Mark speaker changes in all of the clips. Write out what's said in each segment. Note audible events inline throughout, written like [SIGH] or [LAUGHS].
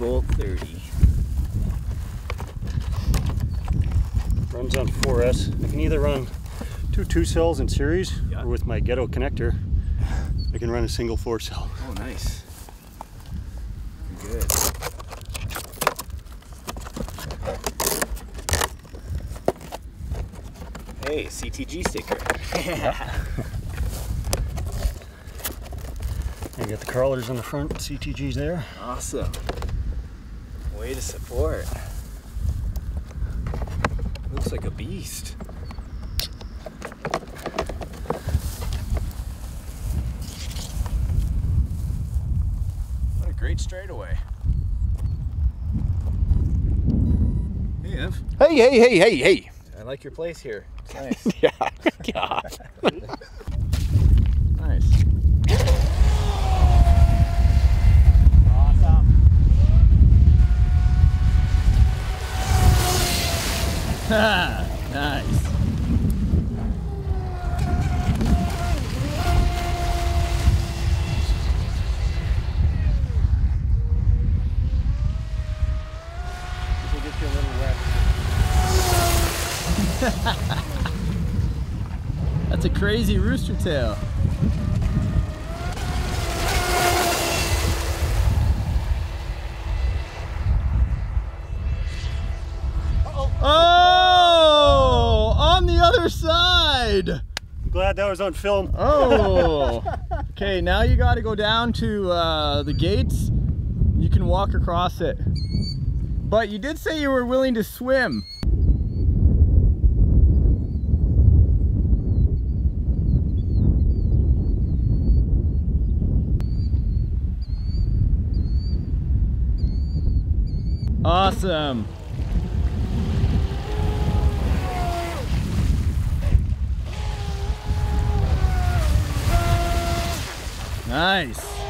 Speaker 1: Bolt 30.
Speaker 2: Runs on 4S. I can either run two two cells in series
Speaker 1: Yeah.
Speaker 2: or with my ghetto connector, I can run a single four cell.
Speaker 1: Oh, nice. Good. Hey, CTG sticker. yeah. [LAUGHS]
Speaker 2: I got the crawlers on the front, CTG's there.
Speaker 1: Awesome. Way to support. Looks like a beast. What a great straightaway. Hey, Ev.
Speaker 3: Hey, hey, hey, hey, hey.
Speaker 1: I like your place here. It's [LAUGHS] nice.
Speaker 3: Yeah. God. [LAUGHS]
Speaker 1: nice.
Speaker 3: nice. That's a crazy rooster tail. Oh, on the other side.
Speaker 2: I'm glad that was on film.
Speaker 3: Oh, [LAUGHS] okay. Now you got to go down to uh, the gates. You can walk across it. But you did say you were willing to swim. Awesome. Nice.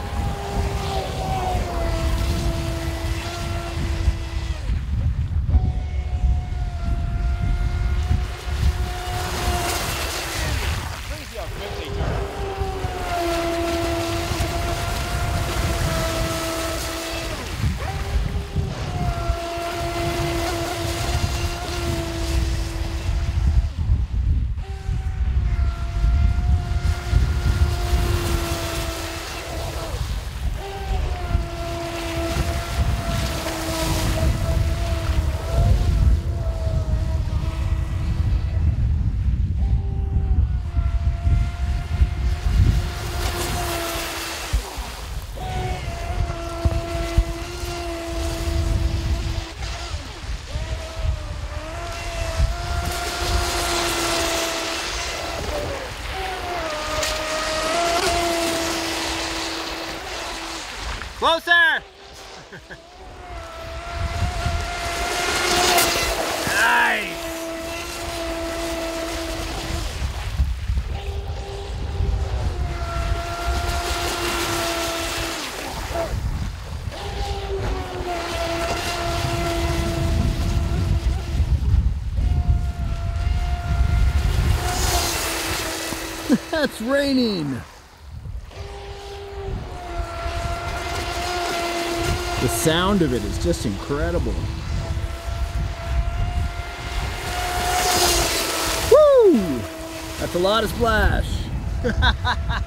Speaker 3: Closer! nice! That's raining! The sound of it is just incredible. Woo! That's a lot of splash. [LAUGHS]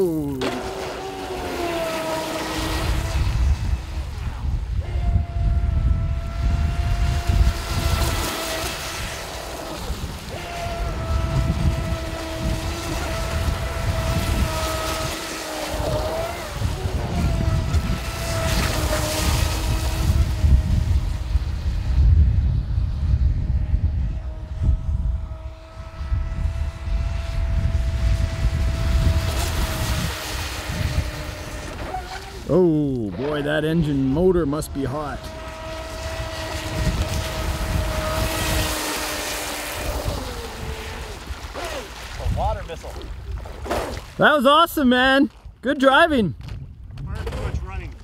Speaker 3: Ooh. Oh boy, that engine motor must be hot.
Speaker 1: A water missile.
Speaker 3: That was awesome, man. Good driving.
Speaker 2: Fire too much running.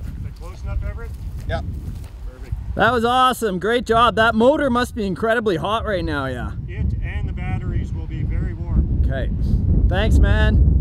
Speaker 2: Is that close enough, Everett?
Speaker 1: Yep.
Speaker 2: Perfect.
Speaker 3: That was awesome. Great job. That motor must be incredibly hot right now, yeah.
Speaker 2: It and the batteries will be very warm.
Speaker 3: Okay. Thanks, man.